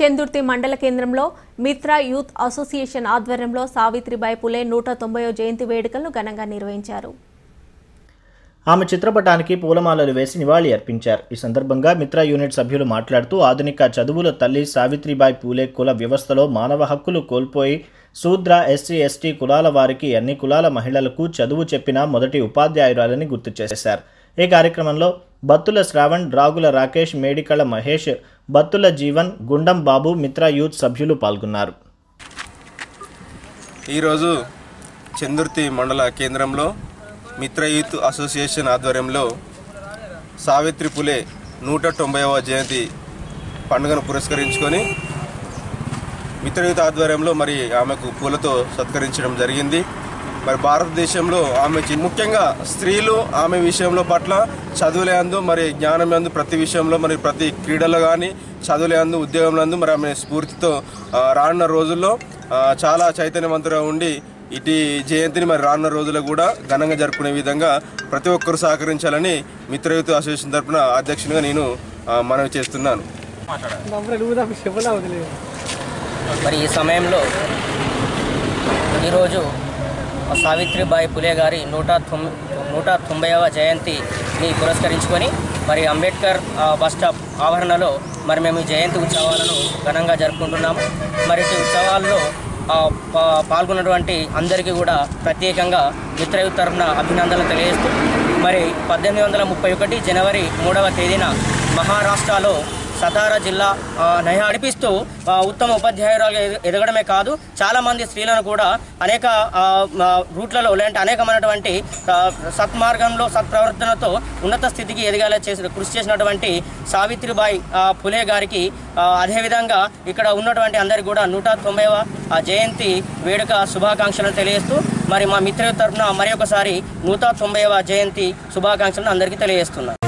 చెందుర్తి మండల కేంద్రంలో మిత్ర యూత్ అసోసియేషన్ ఆధ్వర్యంలో సావిత్రిబాయి పులే నూట తొంభై జయంతి వేడుకలను ఘనంగా నిర్వహించారు. ఆమె చిత్రపటానికి పూలమాలలు వేసి నివాళి అర్పించారు. ఈ సందర్భంగా మిత్ర యూనిట్ సభ్యులు మాట్లాడుతూ ఆధునిక చదువుల తల్లి సావిత్రిబాయి పూలే కుల వ్యవస్థలో మానవ హక్కులు కోల్పోయి శూద్ర ఎస్సీ ఎస్టీ కులాల వారికి అన్ని కులాల మహిళలకు చదువు చెప్పిన మొదటి ఉపాధ్యాయురాలని గుర్తు చేశారు. ఈ కార్యక్రమంలో బత్తుల శ్రావణ్ రాగుల రాకేష్ మేడికళ మహేష్ బత్తుల జీవన్ గుండం బాబు మిత్ర యూత్ సభ్యులు పాల్గొన్నారు. ఈరోజు చందుర్తి మండల కేంద్రంలో మిత్ర యూత్ అసోసియేషన్ ఆధ్వర్యంలో సావిత్రి పులే నూట తొంభైవ జయంతి పండుగను పురస్కరించుకొని మిత్ర యూత్ ఆధ్వర్యంలో మరి ఆమెకు పూలతో సత్కరించడం జరిగింది. మరి భారతదేశంలో ఆమె ముఖ్యంగా స్త్రీలు ఆమె విషయంలో పట్ల చదువులే అందు మరి జ్ఞానం అందు ప్రతి విషయంలో మరి ప్రతి క్రీడలో కానీ చదువులే అందు ఉద్యోగంలో మరి ఆమె స్ఫూర్తితో రానున్న రోజుల్లో చాలా చైతన్యవంతుగా ఉండి ఇటు జయంతిని మరి రానున్న రోజుల్లో కూడా ఘనంగా జరుపుకునే విధంగా ప్రతి ఒక్కరు సహకరించాలని మిత్రయుత అసోసియేషన్ తరపున అధ్యక్షునిగా నేను మనవి చేస్తున్నాను. మరి ఈ సమయంలో ఈరోజు సావిత్రిబాయి పులే గారి నూట తొమ్ నూట తొంభైవ జయంతిని పురస్కరించుకొని మరి అంబేద్కర్ బస్టాప్ బస్ స్టాప్ ఆవరణలో మరి మేము జయంతి ఉత్సవాలను ఘనంగా జరుపుకుంటున్నాము. మరి ఈ ఉత్సవాల్లో పాల్గొన్నటువంటి అందరికీ కూడా ప్రత్యేకంగా మిత్రయుత్ తరఫున అభినందనలు తెలియజేస్తూ మరి పద్దెనిమిది వందల ముప్పై ఒకటి జనవరి మూడవ తేదీన మహారాష్ట్రలో సతారా జిల్లా ఆ, నడిపిస్తూ ఉత్తమ ఉపాధ్యాయురాలు ఎదగడమే కాదు చాలామంది స్త్రీలను కూడా అనేక రూట్లలో లేదంటే అనేకమైనటువంటి సత్మార్గంలో సత్ప్రవర్తనతో ఉన్నత స్థితికి ఎదగాలే చేసిన కృషి చేసినటువంటి సావిత్రిబాయి పులే గారికి అదేవిధంగా ఇక్కడ ఉన్నటువంటి అందరికీ కూడా నూట తొంభైవ ఆ, జయంతి వేడుక శుభాకాంక్షలను తెలియజేస్తూ మరి మా మిత్రుల తరఫున మరి ఒకసారి నూట తొంభైవ జయంతి శుభాకాంక్షలను అందరికీ తెలియజేస్తున్నాను.